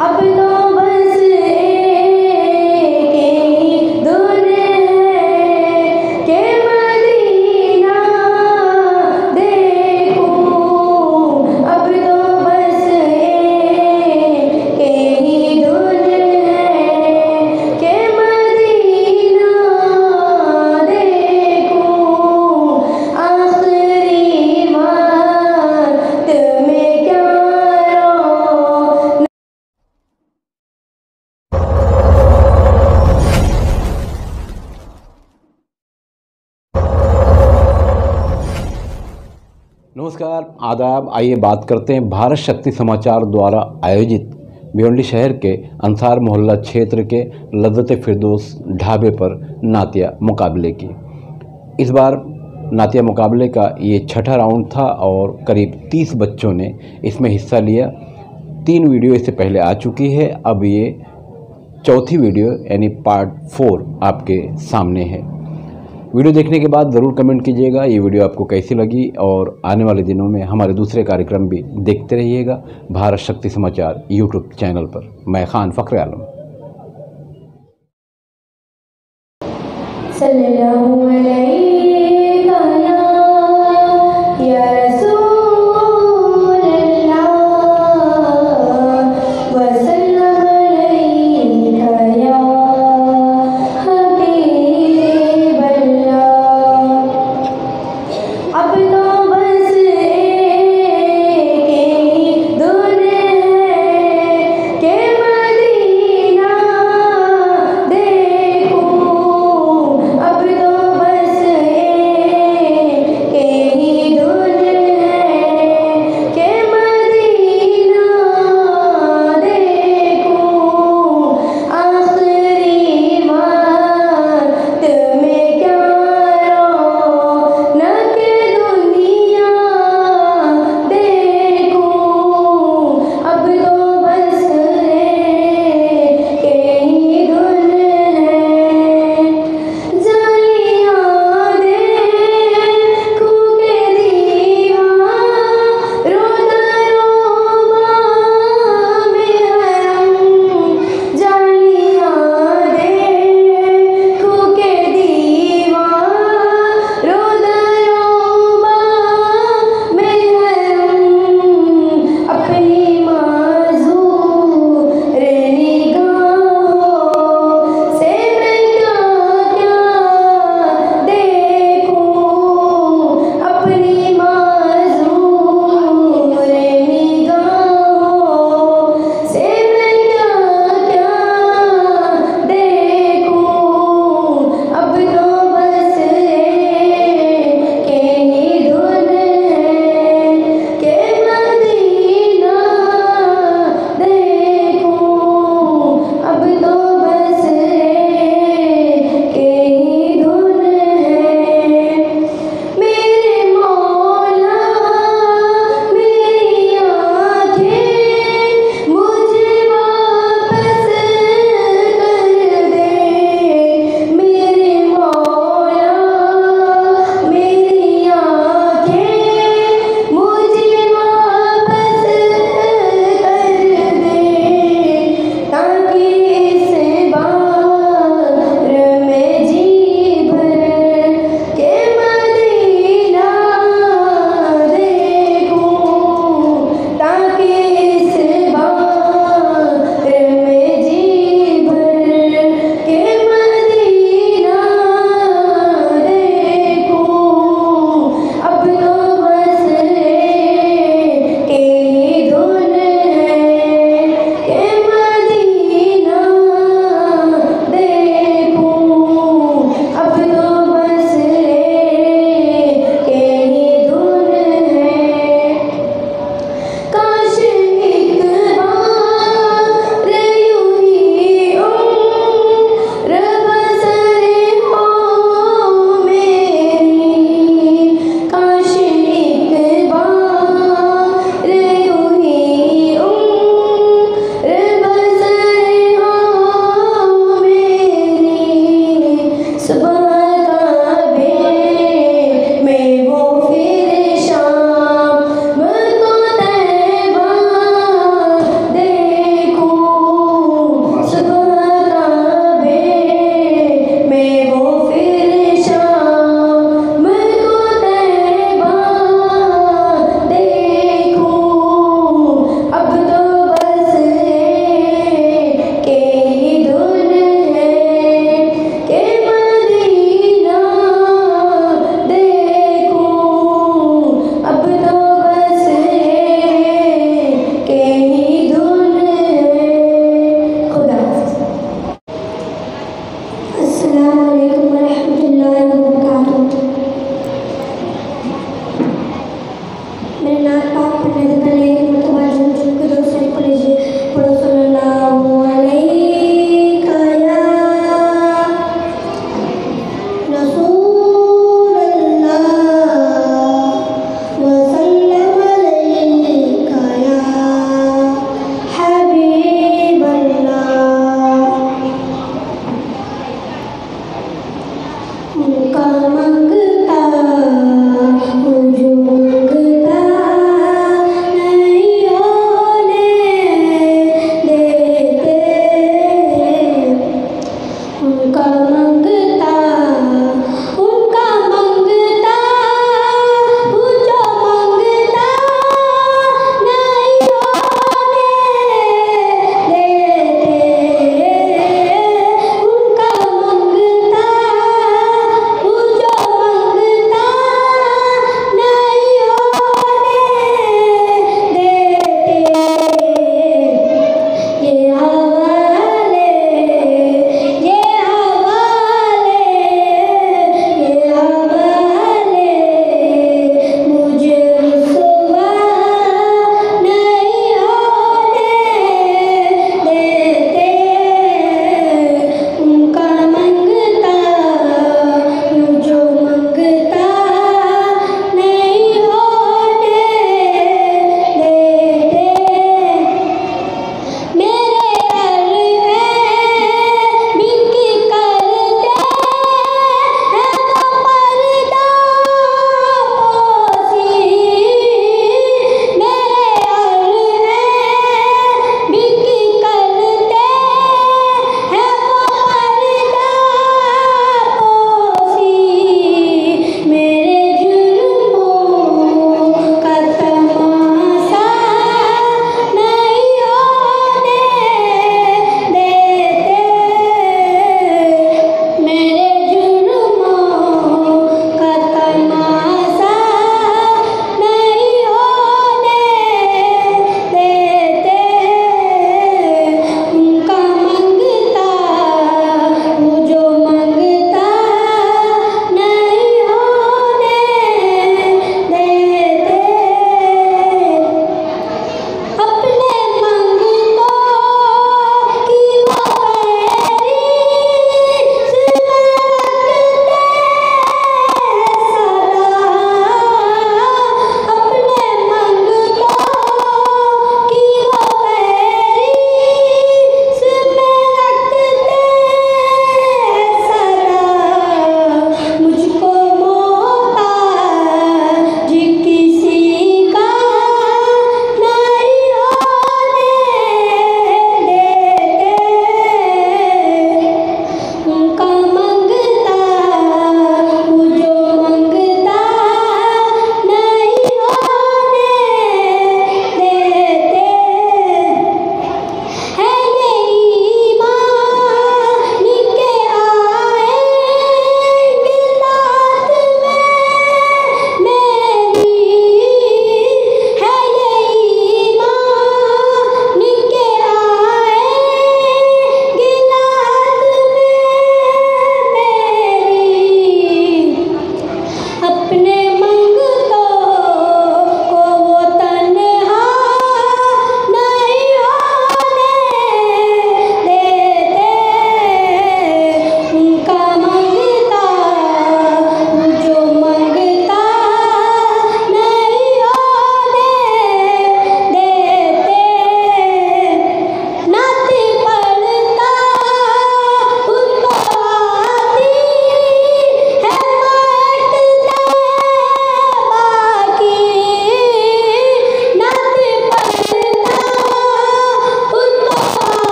अब नमस्कार। आदाब आइए बात करते हैं भारत शक्ति समाचार द्वारा आयोजित भिवंडी शहर के अंसार मोहल्ला क्षेत्र के लज्जत फिरदोस ढाबे पर नातिया मुकाबले की। इस बार नातिया मुकाबले का ये छठा राउंड था और करीब 30 बच्चों ने इसमें हिस्सा लिया। तीन वीडियो इससे पहले आ चुकी है। अब ये चौथी वीडियो, यानी पार्ट फोर आपके सामने है। वीडियो देखने के बाद ज़रूर कमेंट कीजिएगा, ये वीडियो आपको कैसी लगी और आने वाले दिनों में हमारे दूसरे कार्यक्रम भी देखते रहिएगा भारत शक्ति समाचार यूट्यूब चैनल पर। मैं खान फ़ख्र आलम। सल्लल्लाहु